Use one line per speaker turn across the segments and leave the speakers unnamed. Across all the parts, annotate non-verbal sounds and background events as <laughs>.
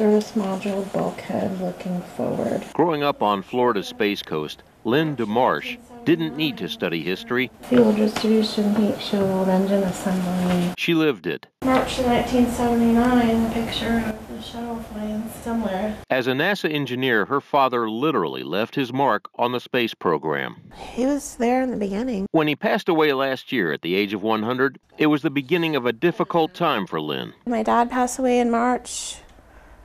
service module bulkhead looking forward.
Growing up on Florida's Space Coast, Lynne DeMarsh didn't need to study history.
Fuel distribution, heat shield, engine assembly.
She lived it.
March 1979, a picture of the shuttle flying somewhere.
As a NASA engineer, her father literally left his mark on the space program.
He was there in the beginning.
When he passed away last year at the age of 100, it was the beginning of a difficult time for Lynne.
My dad passed away in March.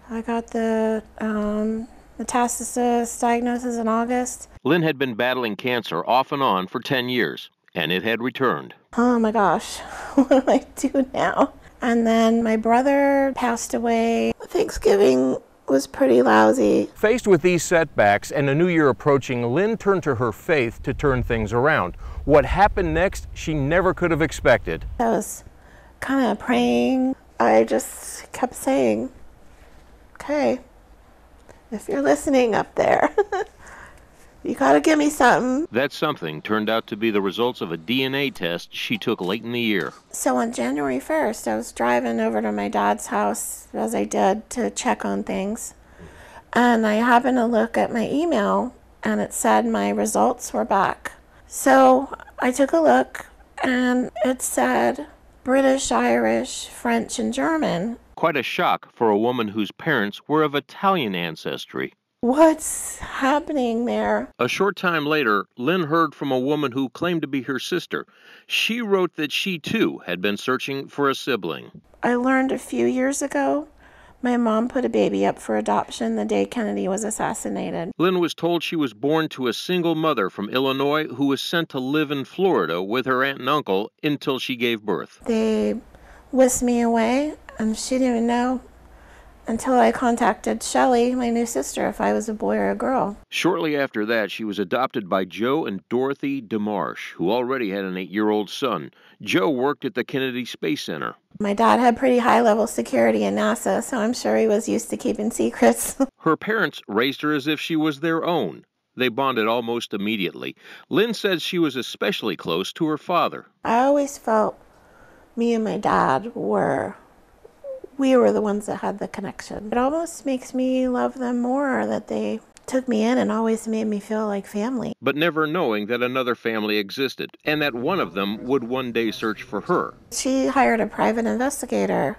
I got the um, metastasis diagnosis in August.
Lynne had been battling cancer off and on for 10 years, and it had returned.
Oh my gosh, <laughs> what do I do now? And then my brother passed away. Thanksgiving was pretty lousy.
Faced with these setbacks and a new year approaching, Lynne turned to her faith to turn things around. What happened next, she never could have expected.
I was kind of praying. I just kept saying, okay, if you're listening up there, <laughs> you gotta give me something.
That something turned out to be the results of a DNA test she took late in the year.
So on January 1st, I was driving over to my dad's house, as I did, to check on things. And I happened to look at my email, and it said my results were back. So I took a look, and it said British, Irish, French, and German.
Quite a shock for a woman whose parents were of Italian ancestry.
What's happening there?
A short time later, Lynne heard from a woman who claimed to be her sister. She wrote that she too had been searching for a sibling.
I learned a few years ago my mom put a baby up for adoption the day Kennedy was assassinated.
Lynne was told she was born to a single mother from Illinois who was sent to live in Florida with her aunt and uncle until she gave birth.
They whisked me away, and she didn't even know until I contacted Shelly, my new sister, if I was a boy or a girl.
Shortly after that, she was adopted by Joe and Dorothy DeMarsh, who already had an eight year old son. Joe worked at the Kennedy Space Center.
My dad had pretty high level security in NASA, so I'm sure he was used to keeping secrets. <laughs>
her parents raised her as if she was their own. They bonded almost immediately. Lynne says she was especially close to her father.
I always felt me and my dad were we were the ones that had the connection. It almost makes me love them more that they took me in and always made me feel like family.
But never knowing that another family existed and that one of them would one day search for her.
She hired a private investigator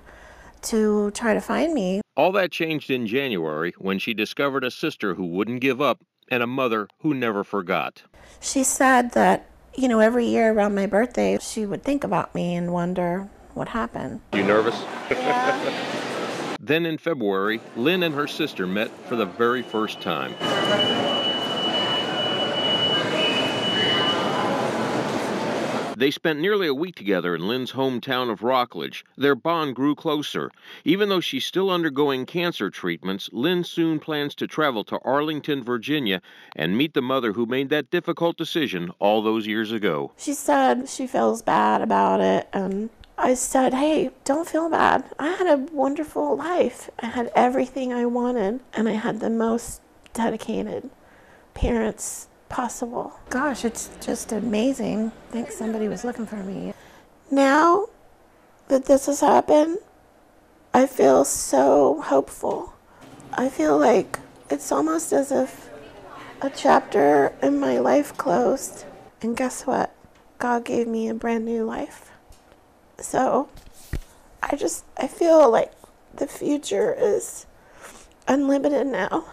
to try to find me.
All that changed in January when she discovered a sister who wouldn't give up and a mother who never forgot.
She said that, you know, every year around my birthday, she would think about me and wonder what happened.
You nervous?
Yeah. <laughs>
then in February, Lynne and her sister met for the very first time. They spent nearly a week together in Lynne's hometown of Rockledge. Their bond grew closer. Even though she's still undergoing cancer treatments, Lynne soon plans to travel to Arlington, Virginia, and meet the mother who made that difficult decision all those years ago.
She said she feels bad about it, and I said, hey, don't feel bad. I had a wonderful life. I had everything I wanted, and I had the most dedicated parents possible. Gosh, it's just amazing. I think somebody was looking for me. Now that this has happened, I feel so hopeful. I feel like it's almost as if a chapter in my life closed. And guess what? God gave me a brand new life. So I just, I feel like the future is unlimited now.